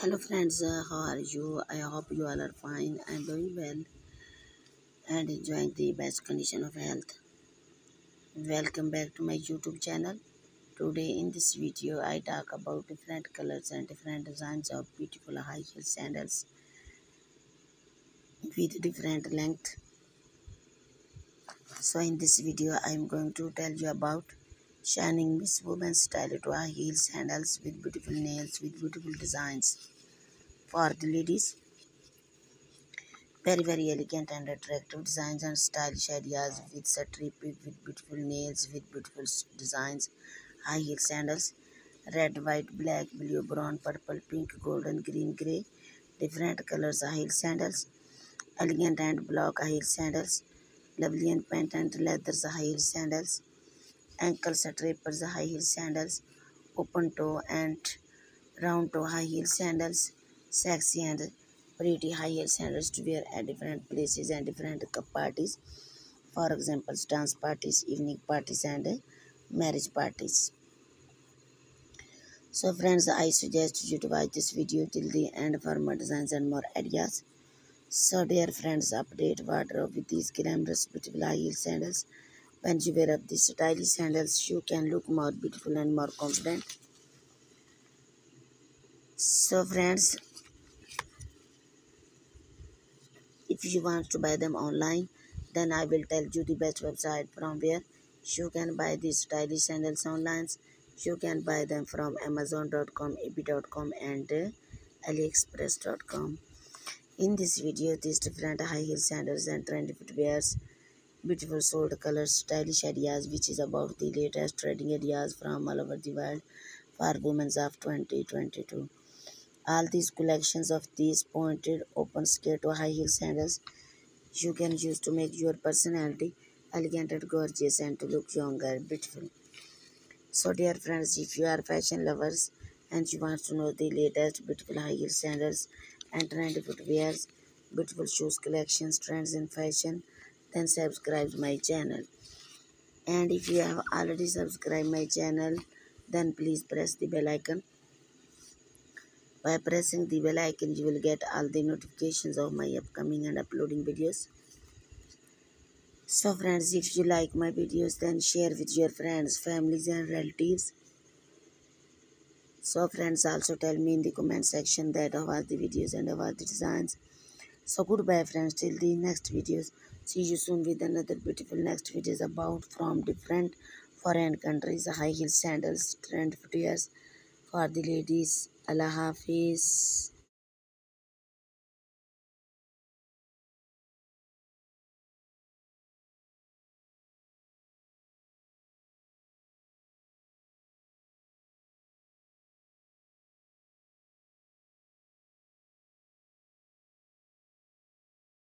hello friends uh, how are you? I hope you all are fine and doing well and enjoying the best condition of health. Welcome back to my youtube channel. Today in this video i talk about different colors and different designs of beautiful high heel sandals with different length. So in this video i am going to tell you about shining Miss Woman style to high heels, sandals with beautiful nails with beautiful designs for the ladies. Very very elegant and attractive designs and stylish ideas with strip with beautiful nails with beautiful designs. High heel sandals. Red, white, black, blue, brown, purple, pink, golden, green, grey. Different colors high heel sandals. Elegant and block high heel sandals. Lovely and patent leathers high heel sandals ankle strappers high heel sandals open toe and round toe high heel sandals sexy and pretty high heel sandals to wear at different places and different parties. For example dance parties evening parties and marriage parties. So friends i suggest you to watch this video till the end for more designs and more ideas. So dear friends update wardrobe with these glamorous beautiful high heel sandals when you wear up these stylish sandals, you can look more beautiful and more confident. So friends, if you want to buy them online, then I will tell you the best website from where you can buy these stylish sandals online. You can buy them from amazon.com, ebay.com and aliexpress.com. In this video, these different high heel sandals and trendy footwears beautiful sold colors stylish ideas which is about the latest trending ideas from all over the world for women of 2022 all these collections of these pointed open skirt or high heel sandals you can use to make your personality elegant and gorgeous and to look younger beautiful. So dear friends if you are fashion lovers and you want to know the latest beautiful high heel sandals and trendy footwears beautiful shoes collections trends in fashion then subscribe to my channel. And if you have already subscribed my channel then please press the bell icon. By pressing the bell icon you will get all the notifications of my upcoming and uploading videos. So friends if you like my videos then share with your friends families and relatives. So friends also tell me in the comment section that how are the videos and how are the designs so goodbye friends. Till the next videos. See you soon with another beautiful next videos about from different foreign countries. High heel sandals trend footwears for the ladies. Allah hafiz